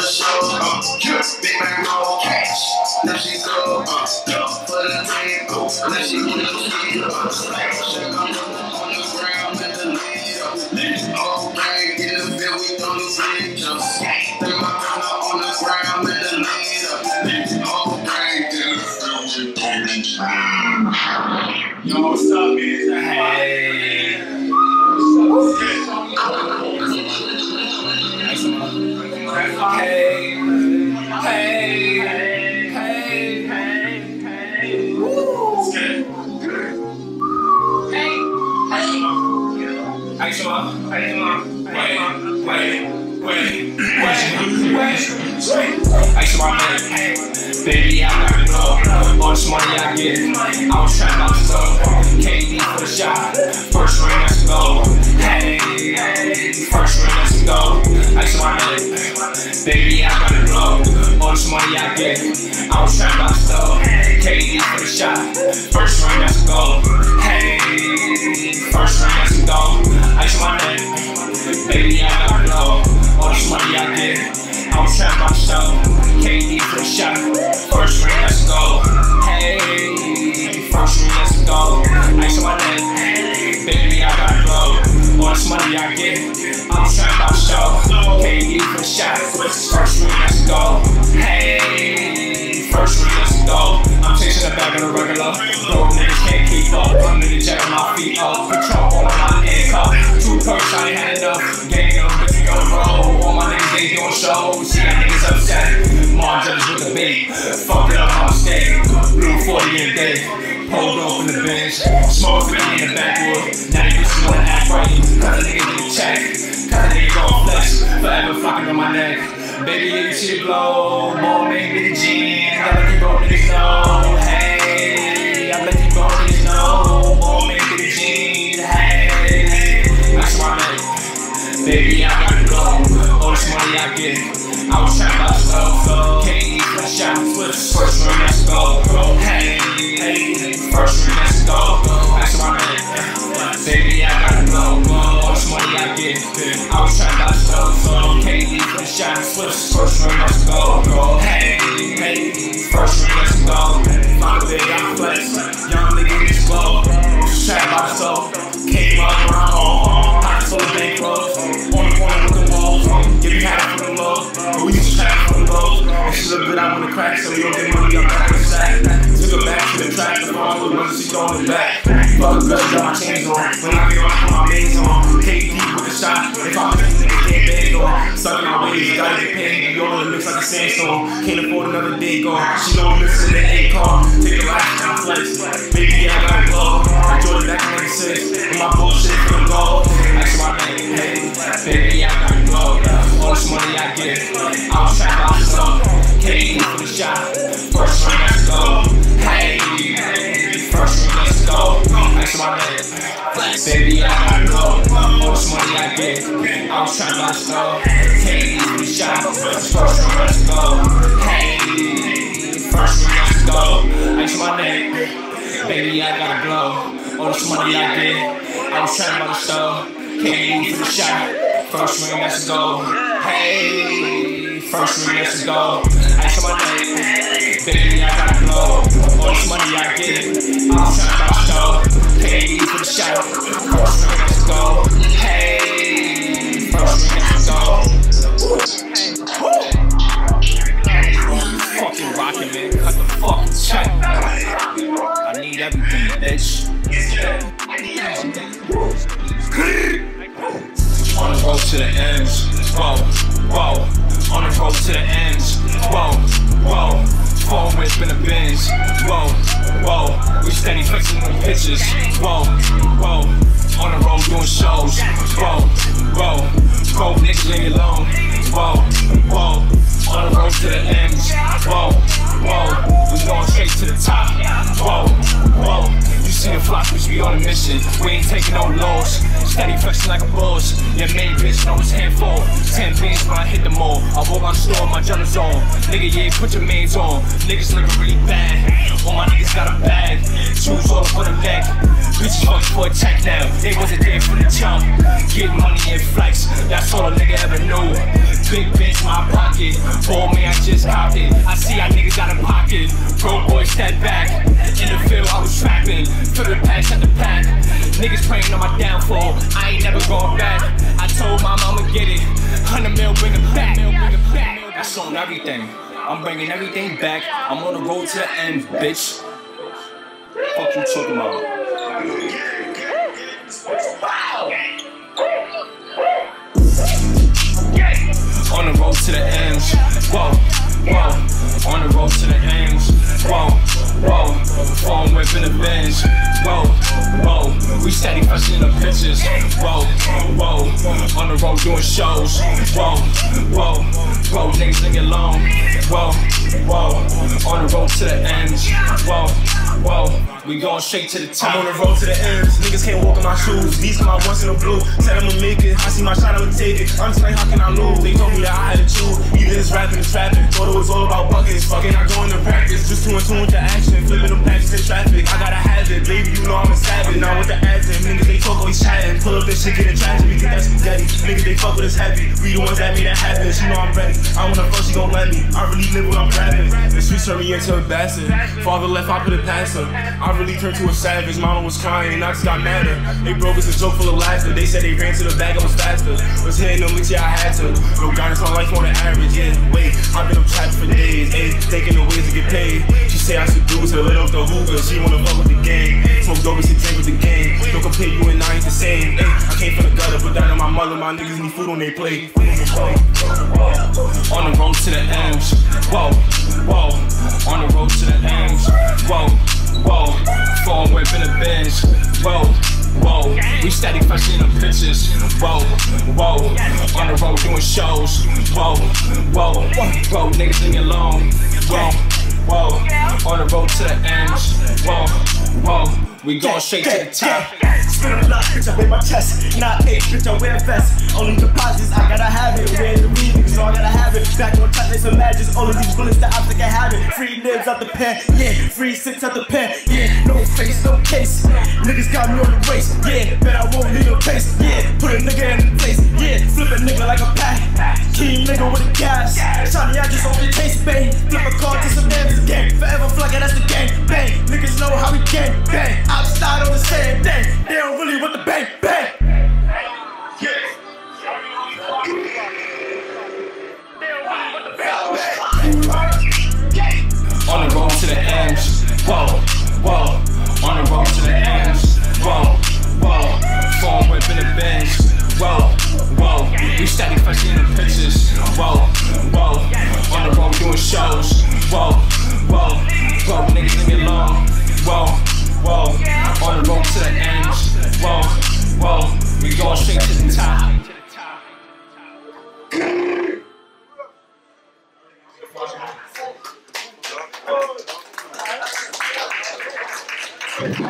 the show. Uh, big man roll cash. Now she go uh, for the table. Now she wanna see uh, on the ground in the lead. Oh, gang, get the bill, we. Then my on the ground in the lead. Oh, gang, get the we what's up. Hey, wait. Hey, Shema, man. Baby, I gotta know all this money I get. I was trying not to go. KD for the shot. First ring, let's go. Hey, first ring, let's go. Hey, Shema, man. Baby, I gotta know all this money I get. I was trying not to go. KD for the shot. First ring, let's go. Hey, first ring, let's go. Hey, Shema, man. Baby, I gotta know all this money I get. I was trying myself. KD for the shot. First ring, let's go. Hey, first ring, let's go. Ice on my neck. Baby, I gotta go. All this money I get. I'm trying myself. KD for the shot. First ring, let's go. Hey, first ring, let's go. I'm chasing the bag on the regular. Broke niggas can't keep up. I'm in the jack my feet up. Patrol all of my income. Two perks, I ain't had enough. Gang niggas, doing shows. See, that niggas upset. Mom judges with the bait. Fuck it up on stage. Blue 40 in day. Pulled up in the bench. Smoke 50 in the backwood. Now you just wanna act right. Cause a nigga get a check. Cause a nigga gon' flex. Forever flocking on my neck. Baby, yeah, you see the glow. More man, get the jeans. I let you broke niggas know. Hey, I let you broke niggas know. More man, get the jeans. Hey, that's man. Baby, I gotta go. This money I get. I was trying to slow. KD for the shot. First ring, let's go. Hey, hey, first ring, let's go. That's my man. Baby, I gotta go. All this money I get. I was trying to slow. KD for the shot. First ring, she look good in the crack, so we don't get money up back in sack. Took her back to the track, the phone with one, she throwing it back. Fuck bitch, got my chains on. When I get on, I my mains on. KD with the shot. If I'm a nigga, can't beg on. Sucking my ways, gotta get paid. You all looks like a sandstorm. Can't afford another day gone. She I'm missing the A car. Take a ride, down flex. Baby, I gotta go. I Jordan back in 96. With my bullshit the gold. That's my name, hey. Baby, I gotta go. All this money I get. I'm trapped out slow. Go. Go. Baby, I gotta go. All this money I get. I'm trapped out slow. KD for the shot. First ring, let's go. Hey, first ring, let's go. That's my name. Baby, I gotta blow. All this money I get. I was trying to show. KD for the shot. First ring, let's go. Hey, first ring, let's go. Ice on my neck. Baby, I gotta blow. All this money I get. I'm trying to show. KD for the shot. First ring, let's go. Hey, first ring, let's go. Fucking rockin', man. Cut the fucking check. I need everything, bitch. Flexing them pictures, whoa, whoa. On the road doing shows, whoa, whoa. Broke niggas leave me alone, whoa, whoa. On the road to the ends, whoa, whoa. We going straight to the top, whoa, whoa. You see the flock, we on a mission. We ain't taking no loss. Steady flexing like a boss. Your main bitch know it's handful. Ten pins when I hit the mall. I walk on store, my journal's on. Nigga, yeah, put your mains on. Niggas looking really bad. All my niggas got a bag. Shoes all for the neck. Bitches fuck for a check now. They wasn't there for the jump. Get money and flex. That's all a nigga ever knew. Big bitch, my pocket. Ball me, I just copped it. I see y'all niggas got a pocket. Broke boy, step back. In the field, I was trapping. For the patch at the pack. Niggas praying on my downfall. I ain't never going back. I told my mama get it. 100 mil, bring it back. That's on everything. I'm bringing everything back. I'm on the road to the end, bitch. Fuck you talking about? On the road to the ends. Whoa, whoa. On the road to the ends. Whoa, whoa. Phone whipping the bends. Whoa, whoa. We steady fussing the pictures. Whoa, whoa. On the road doing shows. Whoa, whoa. Whoa, niggas me alone. Whoa, whoa. On the road to the ends. Whoa, whoa. We going straight to the top. I'm on the road to the ends. Niggas can't walk in my shoes. These come out once in the blue. Said I'ma make it. I see my shot, I'ma take it. I'm just like, how can I lose? They told me that I had to choose. Either this rapping or trapping. Thought it was all about buckets. Fucking, I go into practice. Just two and two into action. Shit, getting tragic. We think that's spaghetti. Niggas, they fuck with us heavy. We the ones that made that happen. She know I'm ready. I wanna fuck, she gon' let me. I really live what I'm grabbing. The streets turn me into a bastard. Father left, I put it past her. I really turned to a savage. Mama was crying, I just got madder. They broke us a joke full of laughter. They said they ran to the bag, I was faster. Was hitting them, which yeah, I had to. No guidance, my life on the average. Yeah, wait, I've been up trapped for days. Ayy, taking the ways to get paid. She say I should do it to lit off the hookah. She wanna fuck with the gang. Smoke dope and she drink with the gang. Don't compare you and I ain't the same. On my niggas need food on their plate. On the road to the ends. Whoa, whoa. On the road to the ends. Whoa, whoa. Phone whip in the bench. Whoa, whoa. We steady flashing the pictures. Whoa, whoa. On the road doing shows. Whoa, whoa. Whoa, niggas leave me alone. Whoa, whoa. On the road to the ends. Whoa, whoa. We going straight to the top. Bitch, I wear my chest. Not eight, bitch, I wear a vest. Only deposits, I gotta have it. Wear the weed, niggas know I gotta have it. Back on there's some magic. All of these bullets that I think I have it. Free nibs out the pen, yeah. Free six out the pen, yeah. No face, no case. Niggas got me on the race, yeah. Bet I won't leave a place, yeah. Whoa, whoa. On the road to the ends. Whoa, whoa. Phone whip in the bench. Whoa, whoa. We steady flashing the pictures. Whoa, whoa. On the road doing shows. Whoa, whoa. Whoa, niggas leave me alone. Whoa, whoa. On the road to the ends. Whoa, whoa. We going straight to the top. Yeah.